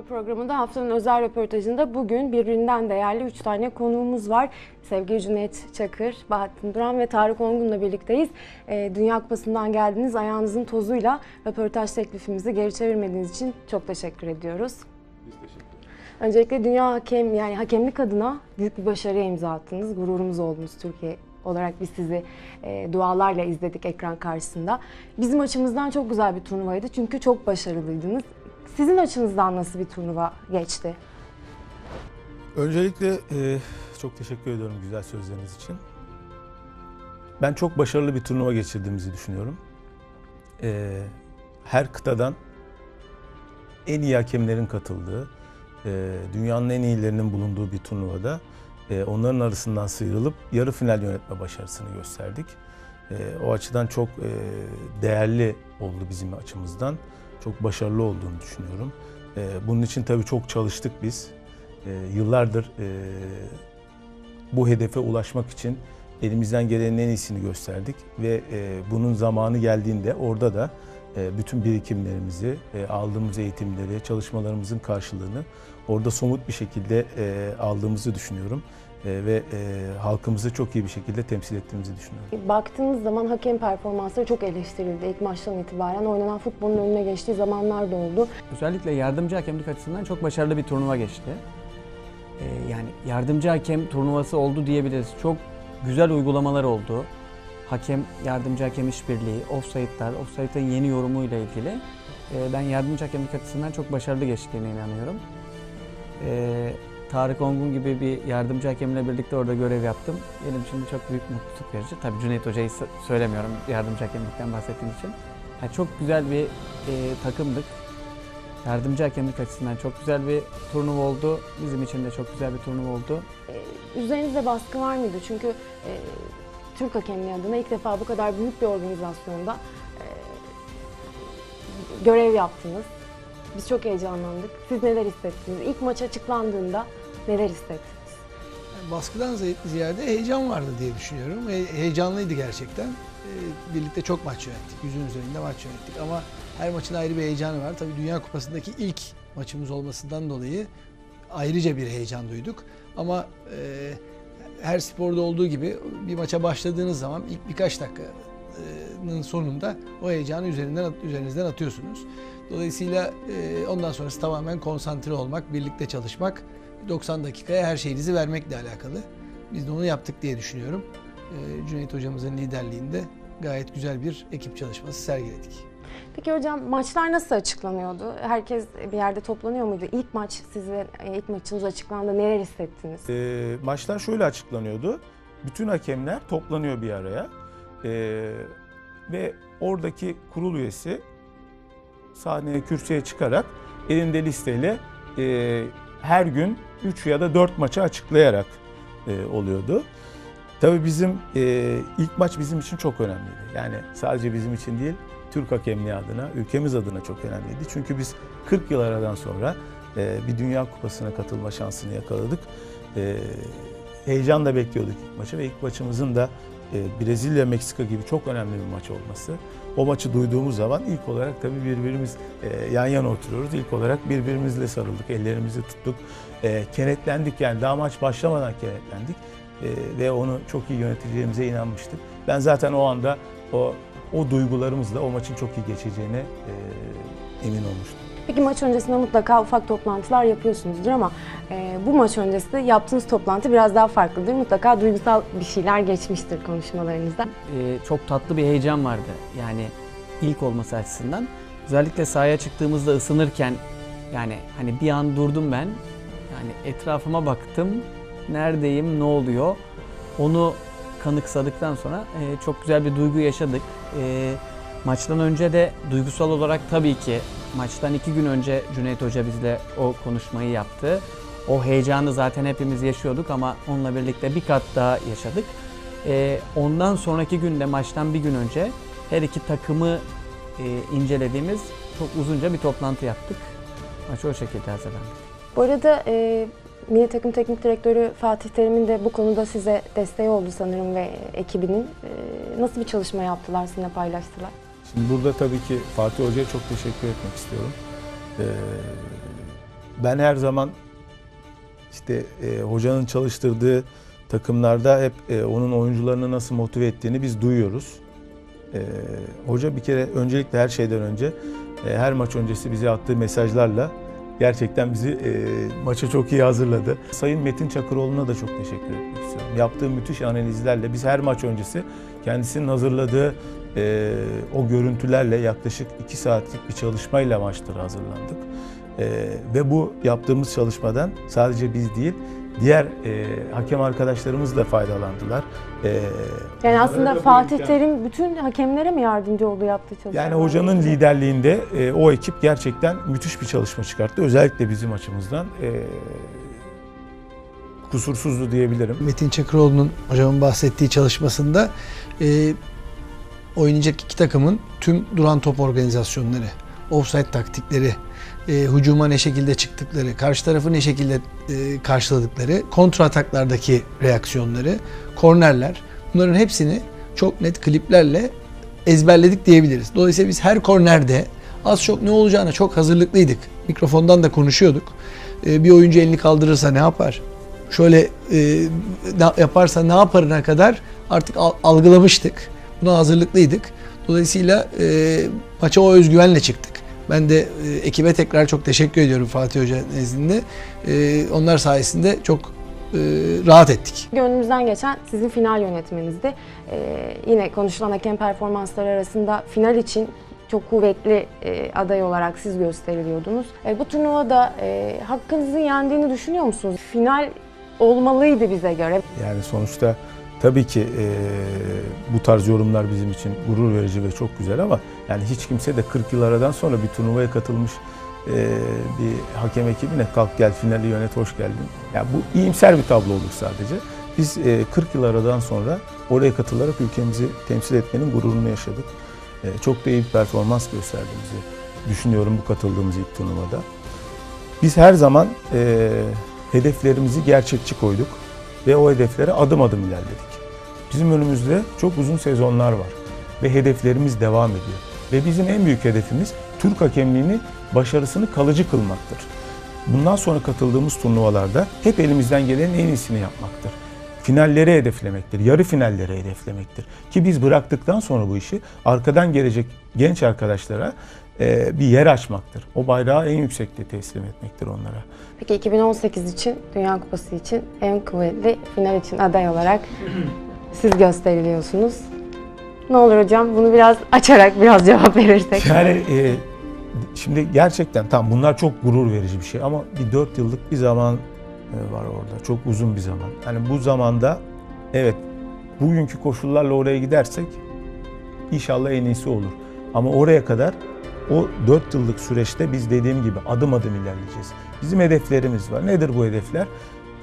Spor programında haftanın özel röportajında bugün birbirinden değerli 3 tane konuğumuz var. Sevgili Cüneyt Çakır, Bahattin Duran ve Tarık Ongun'la birlikteyiz. Ee, Dünya Kupası'ndan geldiniz ayağınızın tozuyla röportaj teklifimizi geri çevirmediğiniz için çok teşekkür ediyoruz. Biz teşekkür ederiz. Öncelikle dünya hakem yani hakemlik adına büyük bir başarıya imza attınız. Gururumuz oldunuz Türkiye olarak biz sizi e, dualarla izledik ekran karşısında. Bizim açımızdan çok güzel bir turnuvaydı çünkü çok başarılıydınız. Sizin açınızdan nasıl bir turnuva geçti? Öncelikle e, çok teşekkür ediyorum güzel sözleriniz için. Ben çok başarılı bir turnuva geçirdiğimizi düşünüyorum. E, her kıtadan en iyi hakemlerin katıldığı, e, dünyanın en iyilerinin bulunduğu bir turnuvada e, onların arasından sıyrılıp yarı final yönetme başarısını gösterdik. E, o açıdan çok e, değerli oldu bizim açımızdan. Çok başarılı olduğunu düşünüyorum. E, bunun için tabii çok çalıştık biz. E, yıllardır e, bu hedefe ulaşmak için elimizden gelenin en iyisini gösterdik ve e, bunun zamanı geldiğinde orada da e, bütün birikimlerimizi, aldığımız eğitimleri, çalışmalarımızın karşılığını orada somut bir şekilde aldığımızı düşünüyorum ve e, halkımızı çok iyi bir şekilde temsil ettiğimizi düşünüyorum. Baktığınız zaman hakem performansları çok eleştirildi. İlk maçtan itibaren oynanan futbolun önüne geçtiği zamanlar da oldu. Özellikle yardımcı hakemlik açısından çok başarılı bir turnuva geçti. Ee, yani yardımcı hakem turnuvası oldu diyebiliriz. Çok güzel uygulamalar oldu. Hakem, yardımcı hakem işbirliği, offside'lar, offside'ın yeni yorumuyla ilgili. Ee, ben yardımcı hakemlik açısından çok başarılı geçtiğine inanıyorum. Ee, Tarık Ongun gibi bir yardımcı hakemle birlikte orada görev yaptım. Benim için çok büyük mutluluk verici. Tabii Cüneyt Hoca'yı sö- söylemiyorum yardımcı hakemlikten bahsettiğim için. Yani çok güzel bir e, takımdık. Yardımcı hakemlik açısından çok güzel bir turnuva oldu. Bizim için de çok güzel bir turnuva oldu. Ee, Üzerinizde baskı var mıydı? Çünkü e, Türk hakemliği adına ilk defa bu kadar büyük bir organizasyonda e, görev yaptınız. Biz çok heyecanlandık. Siz neler hissettiniz? İlk maç açıklandığında neler hissettiniz? Yani baskıdan zi- ziyade heyecan vardı diye düşünüyorum. He- heyecanlıydı gerçekten. Ee, birlikte çok maç yönettik. Yüzün üzerinde maç yönettik ama her maçın ayrı bir heyecanı var. Tabii Dünya Kupası'ndaki ilk maçımız olmasından dolayı ayrıca bir heyecan duyduk. Ama e, her sporda olduğu gibi bir maça başladığınız zaman ilk birkaç dakikanın sonunda o heyecanı üzerinden üzerinizden atıyorsunuz. Dolayısıyla e, ondan sonrası tamamen konsantre olmak, birlikte çalışmak, 90 dakikaya her şeyinizi vermekle alakalı. Biz de onu yaptık diye düşünüyorum. E, Cüneyt hocamızın liderliğinde gayet güzel bir ekip çalışması sergiledik. Peki hocam maçlar nasıl açıklanıyordu? Herkes bir yerde toplanıyor muydu? İlk maç size e, ilk maçınız açıklandı. Neler hissettiniz? E, maçlar şöyle açıklanıyordu. Bütün hakemler toplanıyor bir araya. E, ve oradaki kurul üyesi sahneye kürsüye çıkarak elinde listeyle e, her gün 3 ya da 4 maçı açıklayarak e, oluyordu. Tabii bizim e, ilk maç bizim için çok önemliydi. Yani sadece bizim için değil, Türk hakemliği adına, ülkemiz adına çok önemliydi. Çünkü biz 40 yıl aradan sonra e, bir Dünya Kupası'na katılma şansını yakaladık. E, heyecanla bekliyorduk ilk maçı ve ilk maçımızın da e, Brezilya, Meksika gibi çok önemli bir maç olması. O maçı duyduğumuz zaman ilk olarak tabii birbirimiz e, yan yana oturuyoruz. İlk olarak birbirimizle sarıldık, ellerimizi tuttuk, e, kenetlendik yani daha maç başlamadan kenetlendik ve onu çok iyi yöneteceğimize inanmıştık. Ben zaten o anda o o duygularımızla o maçın çok iyi geçeceğine emin olmuştum. Peki maç öncesinde mutlaka ufak toplantılar yapıyorsunuzdur ama e, bu maç öncesi yaptığınız toplantı biraz daha farklıdır. Mutlaka duygusal bir şeyler geçmiştir konuşmalarınızda. Ee, çok tatlı bir heyecan vardı. Yani ilk olması açısından. Özellikle sahaya çıktığımızda ısınırken yani hani bir an durdum ben. Yani etrafıma baktım. Neredeyim, ne oluyor? Onu kanıksadıktan sonra e, çok güzel bir duygu yaşadık. E, maçtan önce de duygusal olarak tabii ki maçtan iki gün önce Cüneyt Hoca bizle o konuşmayı yaptı. O heyecanı zaten hepimiz yaşıyorduk ama onunla birlikte bir kat daha yaşadık. E, ondan sonraki günde maçtan bir gün önce her iki takımı e, incelediğimiz çok uzunca bir toplantı yaptık. Maçı o şekilde hazırlandık. Bu arada e, Milli Takım Teknik Direktörü Fatih Terim'in de bu konuda size desteği oldu sanırım ve ekibinin. E, nasıl bir çalışma yaptılar, sizinle paylaştılar? Şimdi burada tabii ki Fatih Hoca'ya çok teşekkür etmek istiyorum. Ee, ben her zaman işte e, hocanın çalıştırdığı takımlarda hep e, onun oyuncularını nasıl motive ettiğini biz duyuyoruz. E, hoca bir kere öncelikle her şeyden önce e, her maç öncesi bize attığı mesajlarla gerçekten bizi e, maça çok iyi hazırladı. Sayın Metin Çakıroğlu'na da çok teşekkür etmek istiyorum. Yaptığı müthiş analizlerle biz her maç öncesi kendisinin hazırladığı e, o görüntülerle yaklaşık 2 saatlik bir çalışmayla maçlara hazırlandık. E, ve bu yaptığımız çalışmadan sadece biz değil, diğer e, hakem arkadaşlarımız da faydalandılar. E, Yani aslında Fatih Terim bütün hakemlere mi yardımcı oldu yaptığı çalışmalar? Yani hocanın liderliğinde e, o ekip gerçekten müthiş bir çalışma çıkarttı. Özellikle bizim açımızdan e, kusursuzdu diyebilirim. Metin Çakıroğlu'nun hocamın bahsettiği çalışmasında e, oynayacak iki takımın tüm duran top organizasyonları, offside taktikleri, e, hücuma ne şekilde çıktıkları, karşı tarafı ne şekilde e, karşıladıkları, kontra ataklardaki reaksiyonları, kornerler bunların hepsini çok net kliplerle ezberledik diyebiliriz. Dolayısıyla biz her kornerde az çok ne olacağına çok hazırlıklıydık. Mikrofondan da konuşuyorduk. E, bir oyuncu elini kaldırırsa ne yapar? Şöyle e, yaparsa ne yaparına kadar artık al- algılamıştık. Buna hazırlıklıydık. Dolayısıyla e, maça o özgüvenle çıktık. Ben de e, ekibe tekrar çok teşekkür ediyorum Fatih Hoca nezdinde. E, onlar sayesinde çok e, rahat ettik. Gönlümüzden geçen sizin final yönetmenizdi. Ee, yine konuşulan hakem performansları arasında final için çok kuvvetli e, aday olarak siz gösteriliyordunuz. E, bu turnuvada e, hakkınızı yendiğini düşünüyor musunuz? Final olmalıydı bize göre. Yani sonuçta tabii ki e, bu tarz yorumlar bizim için gurur verici ve çok güzel ama yani hiç kimse de 40 yıl aradan sonra bir turnuvaya katılmış e, bir hakem ekibine kalk gel finali yönet hoş geldin. Yani bu iyimser bir tablo olur sadece. Biz e, 40 yıl aradan sonra oraya katılarak ülkemizi temsil etmenin gururunu yaşadık. E, çok da iyi bir performans gösterdiğimizi düşünüyorum bu katıldığımız ilk turnuvada. Biz her zaman e, hedeflerimizi gerçekçi koyduk ve o hedeflere adım adım ilerledik. Bizim önümüzde çok uzun sezonlar var ve hedeflerimiz devam ediyor. Ve bizim en büyük hedefimiz Türk hakemliğini başarısını kalıcı kılmaktır. Bundan sonra katıldığımız turnuvalarda hep elimizden gelenin en iyisini yapmaktır. Finalleri hedeflemektir, yarı finalleri hedeflemektir. Ki biz bıraktıktan sonra bu işi arkadan gelecek genç arkadaşlara e, bir yer açmaktır. O bayrağı en yüksekte teslim etmektir onlara. Peki 2018 için, Dünya Kupası için en kuvvetli final için aday olarak siz gösteriliyorsunuz. Ne olur hocam bunu biraz açarak biraz cevap verirsek. Yani e, şimdi gerçekten tam bunlar çok gurur verici bir şey ama bir dört yıllık bir zaman e, var orada. Çok uzun bir zaman. Yani bu zamanda evet bugünkü koşullarla oraya gidersek inşallah en iyisi olur. Ama oraya kadar o dört yıllık süreçte biz dediğim gibi adım adım ilerleyeceğiz. Bizim hedeflerimiz var. Nedir bu hedefler?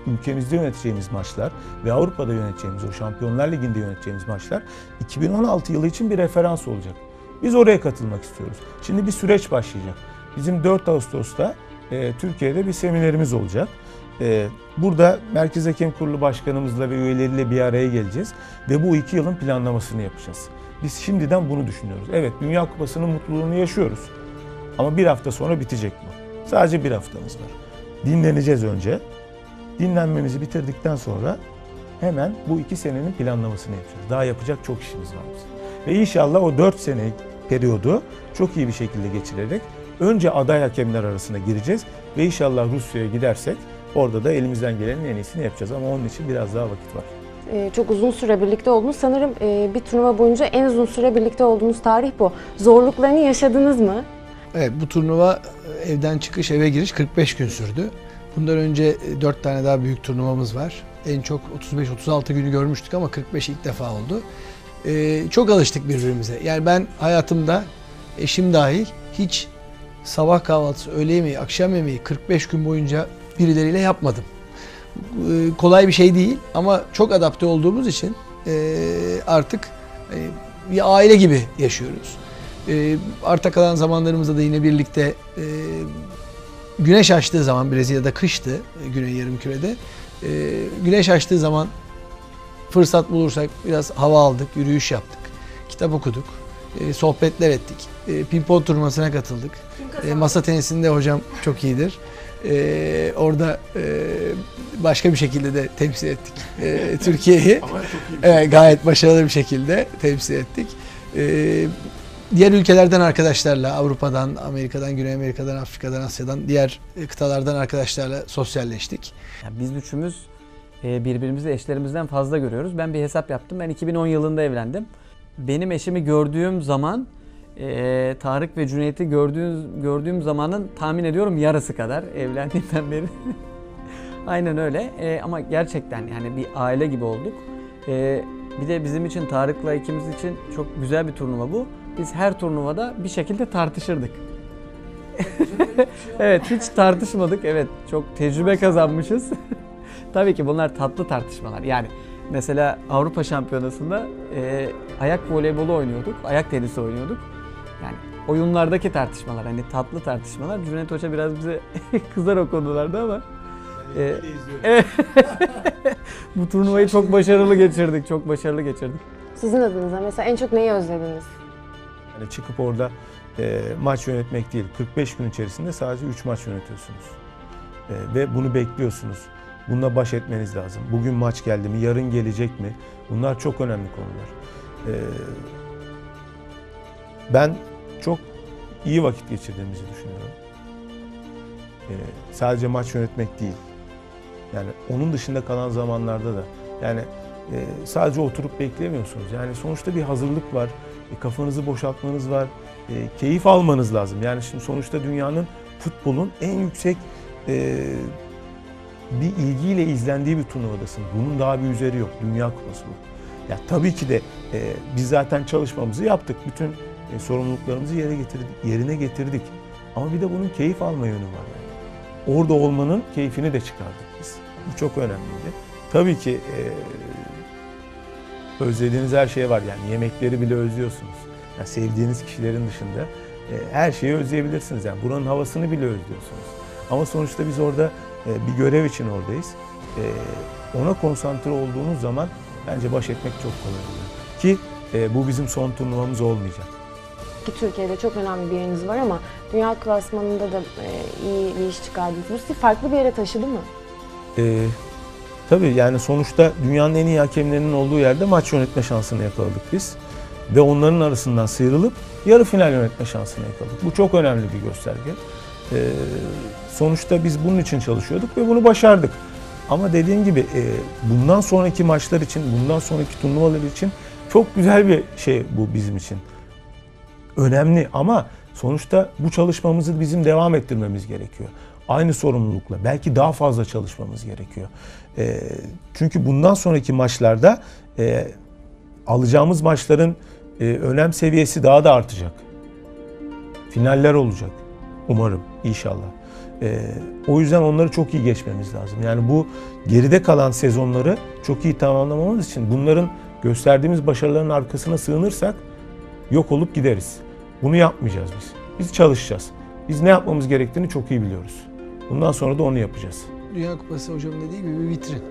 Ülkemizde yöneteceğimiz maçlar ve Avrupa'da yöneteceğimiz o Şampiyonlar Ligi'nde yöneteceğimiz maçlar 2016 yılı için bir referans olacak. Biz oraya katılmak istiyoruz. Şimdi bir süreç başlayacak. Bizim 4 Ağustos'ta e, Türkiye'de bir seminerimiz olacak. E, burada Merkez Hakem Kurulu Başkanımızla ve üyeleriyle bir araya geleceğiz ve bu iki yılın planlamasını yapacağız. Biz şimdiden bunu düşünüyoruz. Evet Dünya Kupası'nın mutluluğunu yaşıyoruz. Ama bir hafta sonra bitecek bu. Sadece bir haftamız var. Dinleneceğiz önce. Dinlenmemizi bitirdikten sonra hemen bu iki senenin planlamasını yapacağız. Daha yapacak çok işimiz var bizim. Ve inşallah o 4 sene periyodu çok iyi bir şekilde geçirerek önce aday hakemler arasına gireceğiz ve inşallah Rusya'ya gidersek orada da elimizden gelenin en iyisini yapacağız ama onun için biraz daha vakit var. Ee, çok uzun süre birlikte oldunuz. Sanırım e, bir turnuva boyunca en uzun süre birlikte olduğunuz tarih bu. Zorluklarını yaşadınız mı? Evet bu turnuva evden çıkış eve giriş 45 gün sürdü. Bundan önce 4 tane daha büyük turnuvamız var. En çok 35-36 günü görmüştük ama 45 ilk defa oldu. Ee, çok alıştık birbirimize. Yani ben hayatımda eşim dahil hiç sabah kahvaltısı, öğle yemeği, akşam yemeği 45 gün boyunca birileriyle yapmadım. Ee, kolay bir şey değil ama çok adapte olduğumuz için e, artık e, bir aile gibi yaşıyoruz. E, arta kalan zamanlarımızda da yine birlikte e, güneş açtığı zaman Brezilya'da kıştı e, Güney Yarımküre'de. E, güneş açtığı zaman fırsat bulursak biraz hava aldık, yürüyüş yaptık, kitap okuduk, e, sohbetler ettik. E, pimpon turnuvasına katıldık. E, masa tenisinde hocam çok iyidir. Ee, orada e, başka bir şekilde de temsil ettik e, Türkiye'yi. Evet, gayet başarılı bir şekilde temsil ettik. Ee, diğer ülkelerden arkadaşlarla, Avrupa'dan, Amerika'dan, Güney Amerika'dan, Afrika'dan, Asya'dan, diğer kıtalardan arkadaşlarla sosyalleştik. Ya biz üçümüz e, birbirimizi eşlerimizden fazla görüyoruz. Ben bir hesap yaptım. Ben 2010 yılında evlendim. Benim eşimi gördüğüm zaman e, Tarık ve Cüneyt'i gördüğüm, gördüğüm zamanın tahmin ediyorum yarısı kadar evlendiğimden beri. Aynen öyle. E, ama gerçekten yani bir aile gibi olduk. Bir de bizim için Tarık'la ikimiz için çok güzel bir turnuva bu. Biz her turnuvada bir şekilde tartışırdık. evet hiç tartışmadık. Evet çok tecrübe kazanmışız. Tabii ki bunlar tatlı tartışmalar. Yani mesela Avrupa Şampiyonası'nda e, ayak voleybolu oynuyorduk, ayak tenisi oynuyorduk. Yani oyunlardaki tartışmalar, hani tatlı tartışmalar. Cüneyt Hoca biraz bize kızar o konularda ama e, evet. bu turnuvayı çok başarılı geçirdik, çok başarılı geçirdik. Sizin adınıza mesela en çok neyi özlediniz? Yani çıkıp orada e, maç yönetmek değil, 45 gün içerisinde sadece 3 maç yönetiyorsunuz. E, ve bunu bekliyorsunuz. Bununla baş etmeniz lazım. Bugün maç geldi mi, yarın gelecek mi? Bunlar çok önemli konular. E, ben çok iyi vakit geçirdiğimizi düşünüyorum. E, sadece maç yönetmek değil. Yani onun dışında kalan zamanlarda da. Yani e, sadece oturup beklemiyorsunuz. Yani sonuçta bir hazırlık var. E, kafanızı boşaltmanız var. E, keyif almanız lazım. Yani şimdi sonuçta dünyanın futbolun en yüksek e, bir ilgiyle izlendiği bir turnuvadasın. Bunun daha bir üzeri yok. Dünya Kupası bu. Ya tabii ki de e, biz zaten çalışmamızı yaptık. Bütün e, sorumluluklarımızı yere getirdik, yerine getirdik. Ama bir de bunun keyif alma yönü var. Yani. Orada olmanın keyfini de çıkardık biz. Bu çok önemliydi. Tabii ki e, özlediğiniz her şey var. Yani yemekleri bile özlüyorsunuz. Yani sevdiğiniz kişilerin dışında e, her şeyi özleyebilirsiniz. Yani buranın havasını bile özlüyorsunuz. Ama sonuçta biz orada e, bir görev için oradayız. E, ona konsantre olduğunuz zaman bence baş etmek çok kolay oluyor. Ki e, bu bizim son turnuvamız olmayacak. Ki Türkiye'de çok önemli bir yeriniz var ama dünya klasmanında da e, iyi bir iş çıkardınız. Bu sizi farklı bir yere taşıdı mı? E, tabii yani sonuçta dünyanın en iyi hakemlerinin olduğu yerde maç yönetme şansını yakaladık biz. Ve onların arasından sıyrılıp yarı final yönetme şansını yakaladık. Bu çok önemli bir gösterge. E, sonuçta biz bunun için çalışıyorduk ve bunu başardık. Ama dediğim gibi e, bundan sonraki maçlar için, bundan sonraki turnuvalar için çok güzel bir şey bu bizim için. Önemli ama sonuçta bu çalışmamızı bizim devam ettirmemiz gerekiyor. Aynı sorumlulukla belki daha fazla çalışmamız gerekiyor. E, çünkü bundan sonraki maçlarda e, alacağımız maçların e, önem seviyesi daha da artacak. Finaller olacak. Umarım, inşallah. Ee, o yüzden onları çok iyi geçmemiz lazım. Yani bu geride kalan sezonları çok iyi tamamlamamız için bunların gösterdiğimiz başarıların arkasına sığınırsak yok olup gideriz. Bunu yapmayacağız biz. Biz çalışacağız. Biz ne yapmamız gerektiğini çok iyi biliyoruz. Bundan sonra da onu yapacağız. Dünya Kupası hocamın dediği gibi bir vitrin.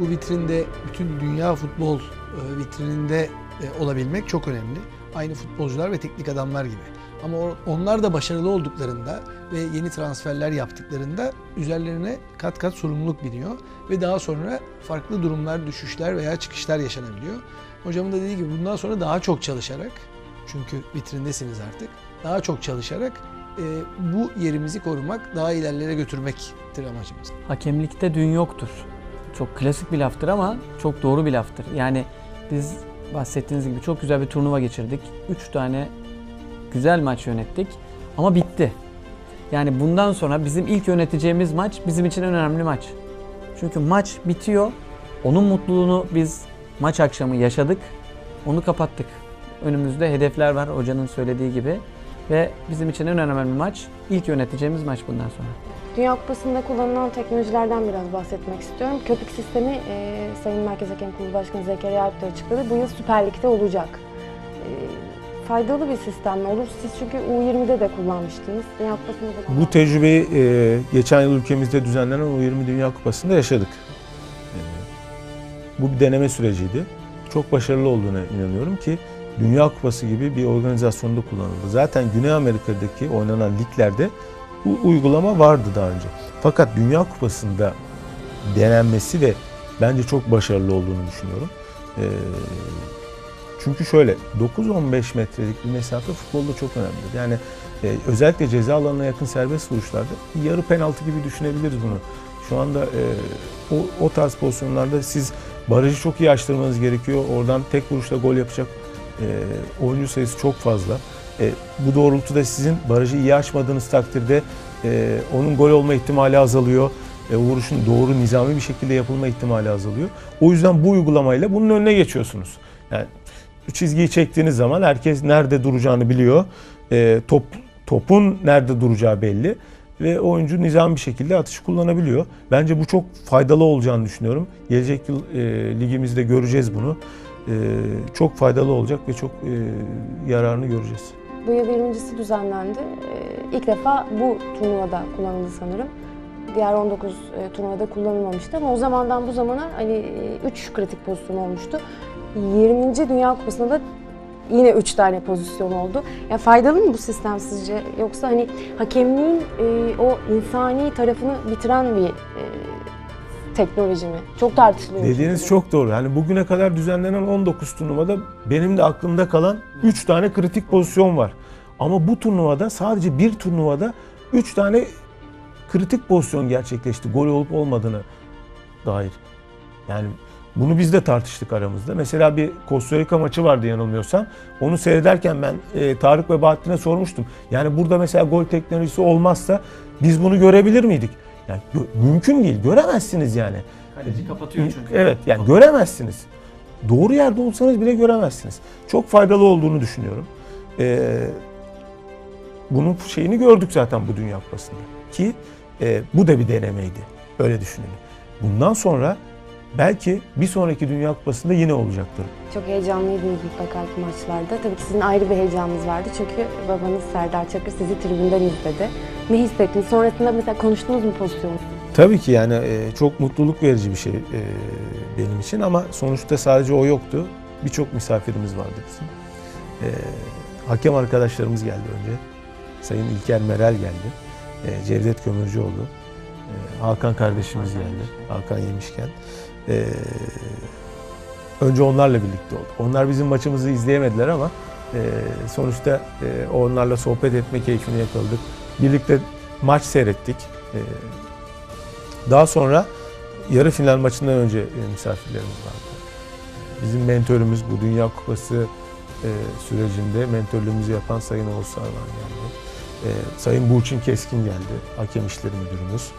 Bu vitrinde bütün dünya futbol e, vitrininde e, olabilmek çok önemli. Aynı futbolcular ve teknik adamlar gibi. Ama onlar da başarılı olduklarında ve yeni transferler yaptıklarında üzerlerine kat kat sorumluluk biniyor ve daha sonra farklı durumlar, düşüşler veya çıkışlar yaşanabiliyor. Hocamın da dediği gibi bundan sonra daha çok çalışarak çünkü vitrindesiniz artık. Daha çok çalışarak e, bu yerimizi korumak, daha ilerlere götürmektir amacımız. Hakemlikte dün yoktur. Çok klasik bir laftır ama çok doğru bir laftır. Yani biz bahsettiğiniz gibi çok güzel bir turnuva geçirdik. 3 tane güzel maç yönettik ama bitti. Yani bundan sonra bizim ilk yöneteceğimiz maç bizim için en önemli maç. Çünkü maç bitiyor. Onun mutluluğunu biz maç akşamı yaşadık. Onu kapattık. Önümüzde hedefler var hocanın söylediği gibi. Ve bizim için en önemli maç ilk yöneteceğimiz maç bundan sonra. Dünya Kupası'nda kullanılan teknolojilerden biraz bahsetmek istiyorum. Köpük sistemi e, Sayın Merkez Hakem Kurulu Başkanı Zekeriya Alp de açıkladı. Bu yıl Süper Lig'de olacak. E, faydalı bir sistem mi olur? Siz çünkü U20'de de kullanmıştınız. Dünya Kupası'nda da Bu tecrübeyi e, geçen yıl ülkemizde düzenlenen U20 Dünya Kupası'nda yaşadık. E, bu bir deneme süreciydi. Çok başarılı olduğuna inanıyorum ki Dünya Kupası gibi bir organizasyonda kullanıldı. Zaten Güney Amerika'daki oynanan liglerde Bu uygulama vardı daha önce. Fakat Dünya Kupası'nda denenmesi ve bence çok başarılı olduğunu düşünüyorum. Ee, çünkü şöyle 9-15 metrelik bir mesafe futbolda çok önemlidir. Yani e, özellikle ceza alanına yakın serbest vuruşlarda yarı penaltı gibi düşünebiliriz bunu. Şu anda e, o, o tarz pozisyonlarda siz barajı çok iyi açtırmanız gerekiyor. Oradan tek vuruşla gol yapacak e, oyuncu sayısı çok fazla. E, bu doğrultuda sizin barajı iyi açmadığınız takdirde e, onun gol olma ihtimali azalıyor. E, vuruşun doğru nizami bir şekilde yapılma ihtimali azalıyor. O yüzden bu uygulamayla bunun önüne geçiyorsunuz. Yani çizgiyi çektiğiniz zaman herkes nerede duracağını biliyor. E, top topun nerede duracağı belli ve oyuncu nizami bir şekilde atışı kullanabiliyor. Bence bu çok faydalı olacağını düşünüyorum. Gelecek yıl e, ligimizde göreceğiz bunu. E, çok faydalı olacak ve çok e, yararını göreceğiz. Bu yıl 20.si düzenlendi. Ee, İlk defa bu turnuvada kullanıldı sanırım. Diğer 19 e, turnuvada kullanılmamıştı ama o zamandan bu zamana hani 3 kritik pozisyon olmuştu. 20. Dünya Kupası'nda da yine 3 tane pozisyon oldu. Ya faydalı mı bu sistem sizce? Yoksa hani hakemliğin e, o insani tarafını bitiren bir e, teknoloji mi? Çok tartışılıyor. Dediğiniz çok doğru. Yani bugüne kadar düzenlenen 19 turnuvada benim de aklımda kalan 3 tane kritik pozisyon var. Ama bu turnuvada sadece bir turnuvada 3 tane kritik pozisyon gerçekleşti. Gol olup olmadığını dair. Yani bunu biz de tartıştık aramızda. Mesela bir Costa Rica maçı vardı yanılmıyorsam. Onu seyrederken ben e, Tarık ve Bahattin'e sormuştum. Yani burada mesela gol teknolojisi olmazsa biz bunu görebilir miydik? Yani mümkün değil. Göremezsiniz yani. Kaleci kapatıyor çünkü. Evet yani göremezsiniz. Doğru yerde olsanız bile göremezsiniz. Çok faydalı olduğunu düşünüyorum. Ee, bunun şeyini gördük zaten bu Dünya Kupası'nda. Ki e, bu da bir denemeydi. Öyle düşünelim. Bundan sonra belki bir sonraki Dünya Kupası'nda yine olacaktır. Çok heyecanlıydınız mutlaka ki maçlarda. Tabii ki sizin ayrı bir heyecanınız vardı. Çünkü babanız Serdar Çakır sizi tribünden izledi. Ne hissettiniz? Sonrasında mesela konuştunuz mu pozisyonu? Tabii ki yani e, çok mutluluk verici bir şey e, benim için ama sonuçta sadece o yoktu. Birçok misafirimiz vardı bizim. E, hakem arkadaşlarımız geldi önce. Sayın İlker Merel geldi. Cevdet Kömürcüoğlu. Hakan kardeşimiz geldi. Hakan Yemişken. E, önce onlarla birlikte olduk. Onlar bizim maçımızı izleyemediler ama e, sonuçta e, onlarla sohbet etme keyfini yakaladık. Birlikte maç seyrettik. E, daha sonra yarı final maçından önce e, misafirlerimiz vardı. Bizim mentörümüz bu Dünya Kupası e, sürecinde mentörlüğümüzü yapan Sayın Oğuz Sarvan geldi. E, Sayın Burçin Keskin geldi, hakem işleri müdürümüz.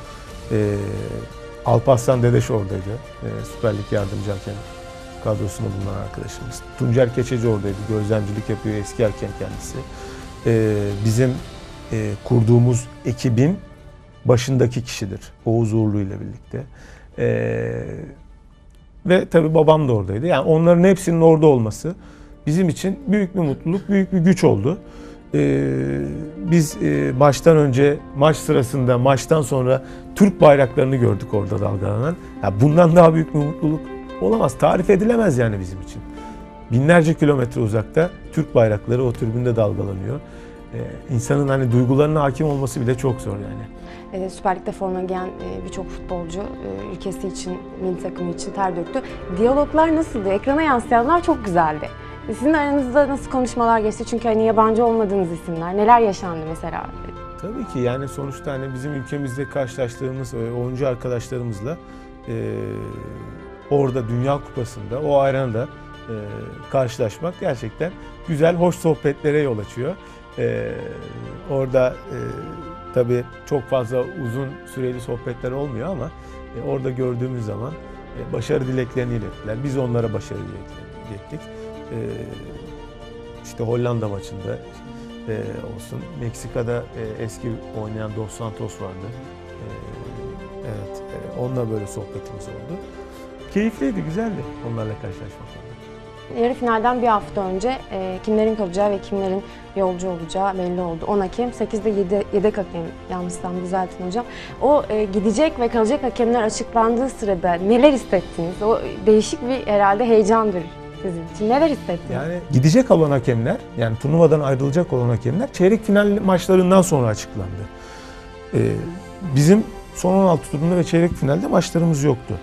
E, Alparslan Dedeş oradaydı, e, Süper Lig yardımcı hakem kadrosunda bulunan arkadaşımız. Tuncer Keçeci oradaydı, gözlemcilik yapıyor eski hakem kendisi. E, bizim e, kurduğumuz ekibin başındaki kişidir. Oğuz Uğurlu ile birlikte. Ee, ve tabii babam da oradaydı. Yani onların hepsinin orada olması bizim için büyük bir mutluluk, büyük bir güç oldu. Ee, biz e, maçtan önce, maç sırasında, maçtan sonra Türk bayraklarını gördük orada dalgalanan. Ya bundan daha büyük bir mutluluk olamaz. Tarif edilemez yani bizim için. Binlerce kilometre uzakta Türk bayrakları o tribünde dalgalanıyor. Ee, insanın hani duygularına hakim olması bile çok zor yani. Ee, Süper Lig'de forma giyen e, birçok futbolcu e, ülkesi için, milli takımı için ter döktü. Diyaloglar nasıldı? Ekrana yansıyanlar çok güzeldi. Sizin aranızda nasıl konuşmalar geçti? Çünkü hani yabancı olmadığınız isimler. Neler yaşandı mesela? Tabii ki yani sonuçta hani bizim ülkemizde karşılaştığımız e, oyuncu arkadaşlarımızla e, orada Dünya Kupası'nda o arenada e, karşılaşmak gerçekten güzel, hoş sohbetlere yol açıyor. E, orada e, tabii çok fazla uzun süreli sohbetler olmuyor ama e, orada gördüğümüz zaman e, başarı dileklerini ilettiler. Biz onlara başarı dileklerini ilettik. E, işte Hollanda maçında e, olsun. Meksika'da e, eski oynayan Dos Santos vardı. E, evet, e, onunla böyle sohbetimiz oldu. Keyifliydi, güzeldi onlarla karşılaşmak. Yarı finalden bir hafta önce e, kimlerin kalacağı ve kimlerin yolcu olacağı belli oldu. 10 hakem, 8'de yede, yedek hakem yanlışsam düzeltin hocam. O e, gidecek ve kalacak hakemler açıklandığı sırada neler hissettiniz? O değişik bir herhalde heyecandır sizin için. Neler hissettiniz? Yani gidecek olan hakemler, yani turnuvadan ayrılacak olan hakemler çeyrek final maçlarından sonra açıklandı. Ee, bizim son 16 turunda ve çeyrek finalde maçlarımız yoktu.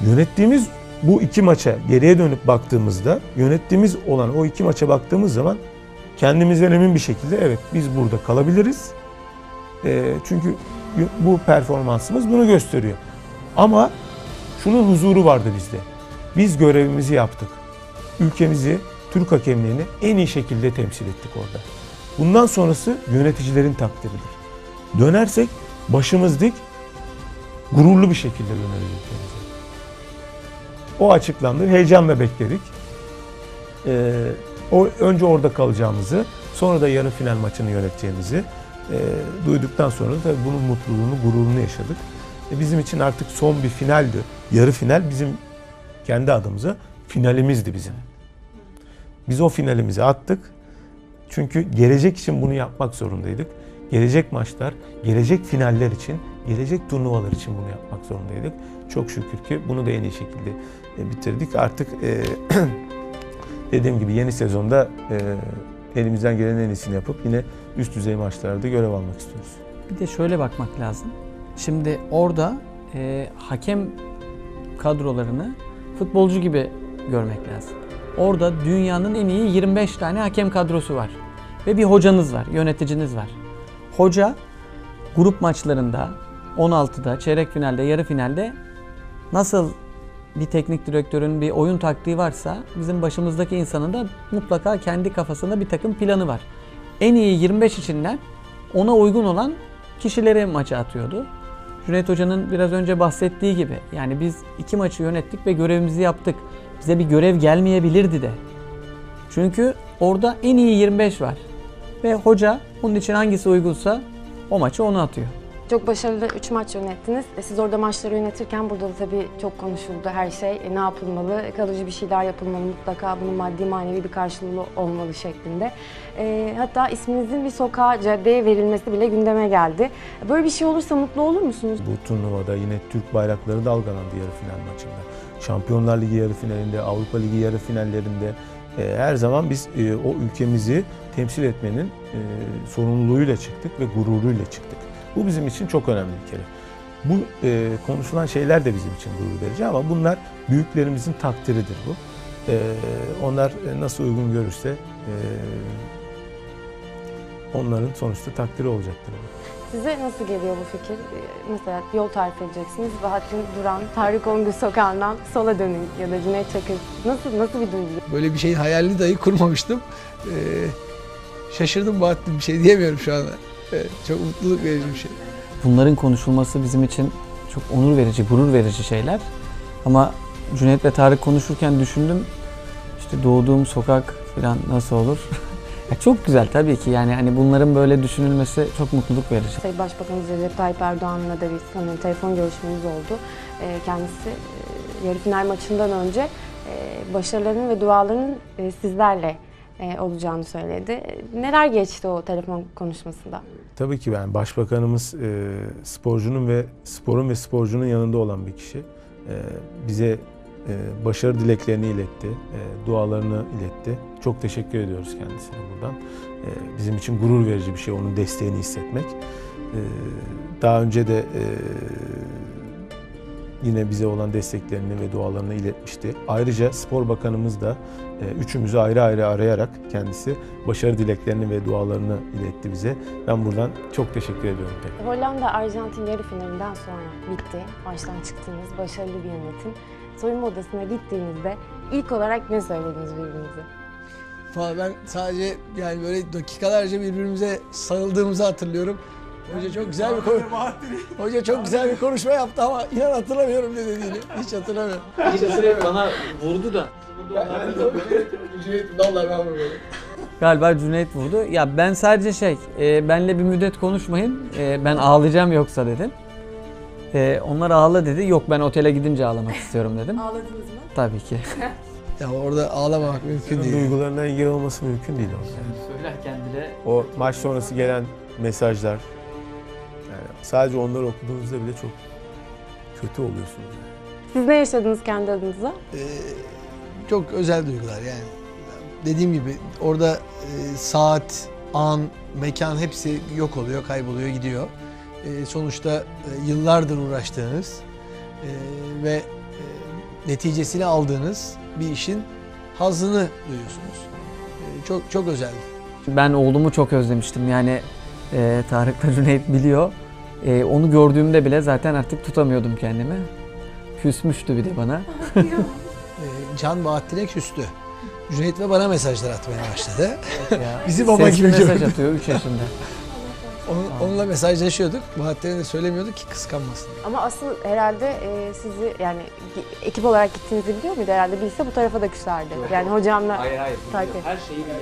Yönettiğimiz bu iki maça geriye dönüp baktığımızda yönettiğimiz olan o iki maça baktığımız zaman kendimizden emin bir şekilde evet biz burada kalabiliriz. Ee, çünkü bu performansımız bunu gösteriyor. Ama şunun huzuru vardı bizde. Biz görevimizi yaptık. Ülkemizi, Türk hakemliğini en iyi şekilde temsil ettik orada. Bundan sonrası yöneticilerin takdiridir. Dönersek başımız dik, gururlu bir şekilde döneriz ülkemize. O açıklandı. Heyecanla bekledik. Ee, o önce orada kalacağımızı, sonra da yarı final maçını yöneteceğimizi e, duyduktan sonra tabii bunun mutluluğunu, gururunu yaşadık. E, bizim için artık son bir finaldi. Yarı final bizim kendi adımıza finalimizdi bizim. Biz o finalimizi attık. Çünkü gelecek için bunu yapmak zorundaydık. Gelecek maçlar, gelecek finaller için, gelecek turnuvalar için bunu yapmak zorundaydık. Çok şükür ki bunu da en iyi şekilde e, bitirdik. Artık e, dediğim gibi yeni sezonda e, elimizden gelen en iyisini yapıp yine üst düzey maçlarda görev almak istiyoruz. Bir de şöyle bakmak lazım. Şimdi orada e, hakem kadrolarını futbolcu gibi görmek lazım. Orada dünyanın en iyi 25 tane hakem kadrosu var. Ve bir hocanız var, yöneticiniz var. Hoca grup maçlarında, 16'da, çeyrek finalde, yarı finalde nasıl bir teknik direktörün bir oyun taktiği varsa bizim başımızdaki insanın da mutlaka kendi kafasında bir takım planı var. En iyi 25 içinden ona uygun olan kişileri maça atıyordu. Cüneyt Hoca'nın biraz önce bahsettiği gibi yani biz iki maçı yönettik ve görevimizi yaptık. Bize bir görev gelmeyebilirdi de. Çünkü orada en iyi 25 var. Ve hoca bunun için hangisi uygunsa o maçı onu atıyor. Çok başarılı 3 maç yönettiniz. E, Siz orada maçları yönetirken burada da tabii çok konuşuldu her şey. E, Ne yapılmalı? Kalıcı bir şeyler yapılmalı mutlaka. Bunun maddi manevi bir karşılığı olmalı şeklinde. E, hatta isminizin bir sokağa, caddeye verilmesi bile gündeme geldi. Böyle bir şey olursa mutlu olur musunuz? Bu turnuvada yine Türk bayrakları dalgalandı yarı final maçında. Şampiyonlar Ligi yarı finalinde, Avrupa Ligi yarı finallerinde e, her zaman biz e, o ülkemizi temsil etmenin e, sorumluluğuyla çıktık ve gururuyla çıktık. Bu bizim için çok önemli bir kere. Bu e, konuşulan şeyler de bizim için gurur verici ama bunlar büyüklerimizin takdiridir bu. E, onlar nasıl uygun görürse e, onların sonuçta takdiri olacaktır. Size nasıl geliyor bu fikir? Mesela yol tarif edeceksiniz. Bahattin Duran, Tarık Ongül sokağından sola dönün ya da Cüneyt Çakır. Nasıl, nasıl bir duygu? Böyle bir şeyin hayalini dahi kurmamıştım. Ee, şaşırdım Bahattin bir şey diyemiyorum şu anda. Evet, çok mutluluk verici bir şey. Bunların konuşulması bizim için çok onur verici, gurur verici şeyler. Ama Cüneyt ve Tarık konuşurken düşündüm. İşte doğduğum sokak falan nasıl olur? ya çok güzel tabii ki yani hani bunların böyle düşünülmesi çok mutluluk verici. Sayın Başbakanımız Recep Tayyip Erdoğan'la da bir sanırım telefon görüşmemiz oldu. E, Kendisi e, yarı final maçından önce e, başarılarının ve dualarının e, sizlerle e, olacağını söyledi. E, Neler geçti o telefon konuşmasında? Tabii ki ben başbakanımız e, sporcunun ve sporun ve sporcunun yanında olan bir kişi. E, bize e, başarı dileklerini iletti, e, dualarını iletti. Çok teşekkür ediyoruz kendisine buradan. E, bizim için gurur verici bir şey onun desteğini hissetmek. E, daha önce de e, yine bize olan desteklerini ve dualarını iletmişti. Ayrıca Spor Bakanımız da e, üçümüzü ayrı ayrı arayarak kendisi başarı dileklerini ve dualarını iletti bize. Ben buradan çok teşekkür ediyorum tekrar. Hollanda Arjantin yarı finalinden sonra bitti. Maçtan çıktınız, başarılı bir yönetim. Soyunma odasına gittiğinizde ilk olarak ne söylediniz birbirinize? Ben sadece yani böyle dakikalarca birbirimize sarıldığımızı hatırlıyorum. Hoca çok güzel bir konu- Hoca çok güzel bir konuşma yaptı ama inan hatırlamıyorum ne dediğini. Hiç hatırlamıyorum. bana vurdu da. Vallahi ben vurmadım. Galiba Cüneyt vurdu. Ya ben sadece şey, e, benle bir müddet konuşmayın. E, ben ağlayacağım yoksa dedim. E, onlar ağla dedi. Yok ben otele gidince ağlamak istiyorum dedim. Ağladınız mı? Tabii ki. Ya orada ağlamamak mümkün değil. duygularına engel olması mümkün değil orada. Söylerken bile O maç sonrası gelen mesajlar, sadece onları okuduğunuzda bile çok kötü oluyorsunuz. yani. Siz ne yaşadınız kendi adınıza? Ee, çok özel duygular yani. Dediğim gibi orada e, saat, an, mekan hepsi yok oluyor, kayboluyor, gidiyor. e, sonuçta e, yıllardır uğraştığınız e, ve e, neticesini aldığınız bir işin hazzını duyuyorsunuz. E, çok çok özeldi. Ben oğlumu çok özlemiştim. Yani e, Tarık'la Cüneyt biliyor. E, onu gördüğümde bile zaten artık tutamıyordum kendimi. Küsmüştü bir de bana. E, Can Bahattin'e küstü. Cüneyt ve bana mesajlar atmaya başladı. Bizi baba gibi mesaj gördü. atıyor 3 yaşında. Onun- onunla mesajlaşıyorduk. Bahattin'e de söylemiyorduk ki kıskanmasın. Ama asıl herhalde e, sizi yani ekip olarak gittiğinizi biliyor muydu? Herhalde bilse bu tarafa da küserdi. Yani hocamla hayır. Takip. Her şeyi biliyor.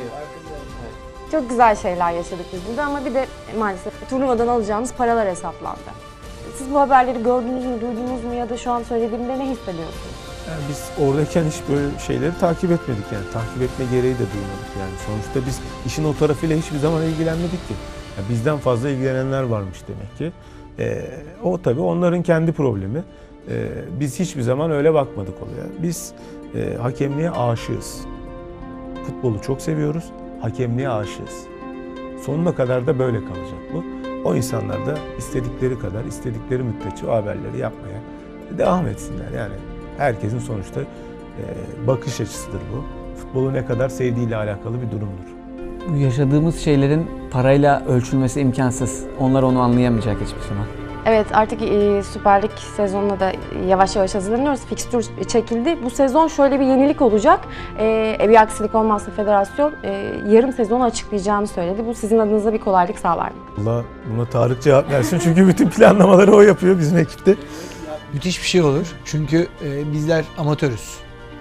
Çok güzel şeyler yaşadık biz burada ama bir de maalesef turnuvadan alacağımız paralar hesaplandı. Siz bu haberleri gördünüz mü, duydunuz mu ya da şu an söylediğimde ne hissediyorsunuz? Yani biz oradayken hiç böyle şeyleri takip etmedik yani. Takip etme gereği de duymadık yani. Sonuçta biz işin o tarafıyla hiçbir zaman ilgilenmedik ki. Yani bizden fazla ilgilenenler varmış demek ki. Ee, o tabii onların kendi problemi. Ee, biz hiçbir zaman öyle bakmadık olaya. Biz e, hakemliğe aşığız. Futbolu çok seviyoruz. Hakemliğe aşığız. Sonuna kadar da böyle kalacak bu. O insanlar da istedikleri kadar, istedikleri müddetçe o haberleri yapmaya devam etsinler. Yani herkesin sonuçta e, bakış açısıdır bu. Futbolu ne kadar sevdiğiyle alakalı bir durumdur. Bu yaşadığımız şeylerin parayla ölçülmesi imkansız. Onlar onu anlayamayacak hiçbir zaman. Evet artık e, Süper Lig sezonuna da yavaş yavaş hazırlanıyoruz. Fikstür çekildi. Bu sezon şöyle bir yenilik olacak. E, bir aksilik olmazsa federasyon e, yarım sezonu açıklayacağını söyledi. Bu sizin adınıza bir kolaylık sağlar mı? Allah buna Tarık cevap versin çünkü bütün planlamaları o yapıyor bizim ekipte. Müthiş bir şey olur. Çünkü e, bizler amatörüz.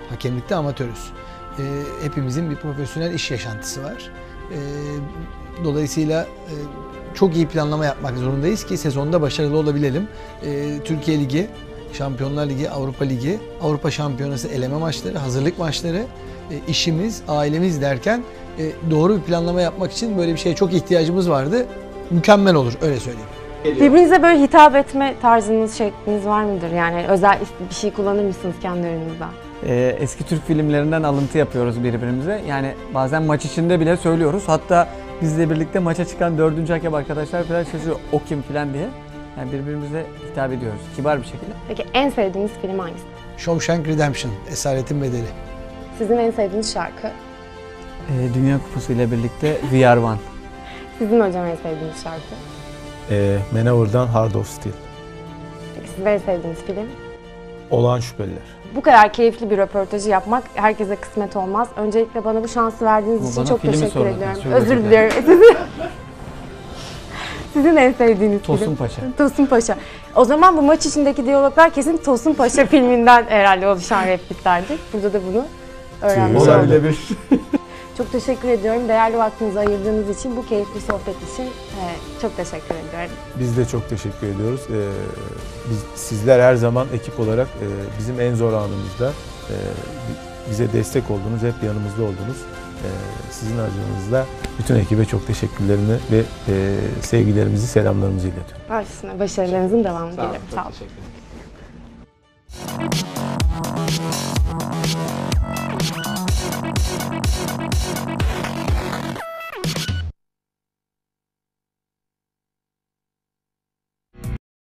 Hakemlikte amatörüz. E, hepimizin bir profesyonel iş yaşantısı var. E, dolayısıyla e, çok iyi planlama yapmak zorundayız ki sezonda başarılı olabilelim. E, Türkiye Ligi, Şampiyonlar Ligi, Avrupa Ligi, Avrupa Şampiyonası eleme maçları, hazırlık maçları, e, işimiz, ailemiz derken e, doğru bir planlama yapmak için böyle bir şeye çok ihtiyacımız vardı. Mükemmel olur öyle söyleyeyim. Birbirinize böyle hitap etme tarzınız, şekliniz var mıdır? Yani özel bir şey kullanır mısınız kendi aranızda? Ee, eski Türk filmlerinden alıntı yapıyoruz birbirimize. Yani bazen maç içinde bile söylüyoruz. Hatta bizle birlikte maça çıkan dördüncü hakem arkadaşlar falan şaşırıyor. O kim falan diye. Yani birbirimize hitap ediyoruz. Kibar bir şekilde. Peki en sevdiğiniz film hangisi? Shawshank Redemption, Esaretin Bedeli. Sizin en sevdiğiniz şarkı? Ee, Dünya Kupası ile birlikte We Are One. Sizin hocam en sevdiğiniz şarkı? E, Manover'dan Hard of Steel. Peki sizin en sevdiğiniz film? Olağan şüpheliler. Bu kadar keyifli bir röportajı yapmak herkese kısmet olmaz. Öncelikle bana bu şansı verdiğiniz Bu için bana çok filmi teşekkür sormadınız, ediyorum. çok Özür özür diliyorum. Sizin, sizin en sevdiğiniz Tosun film? Paşa. Tosun Paşa. O zaman bu maç içindeki diyaloglar kesin Tosun Paşa filminden herhalde oluşan repliklerdi. Burada da bunu öğrenmiş olduk. Çok teşekkür ediyorum. Değerli vaktinizi ayırdığınız için, bu keyifli sohbet için e, çok teşekkür ediyorum. Biz de çok teşekkür ediyoruz. Ee, biz, sizler her zaman ekip olarak e, bizim en zor anımızda e, bi- bize destek oldunuz, hep yanımızda oldunuz. E, sizin aracınızda bütün ekibe çok teşekkürlerimi ve e, sevgilerimizi, selamlarımızı iletiyorum. Başüstüne başarılarınızın devamını dilerim. Sağ olun. teşekkür ederim.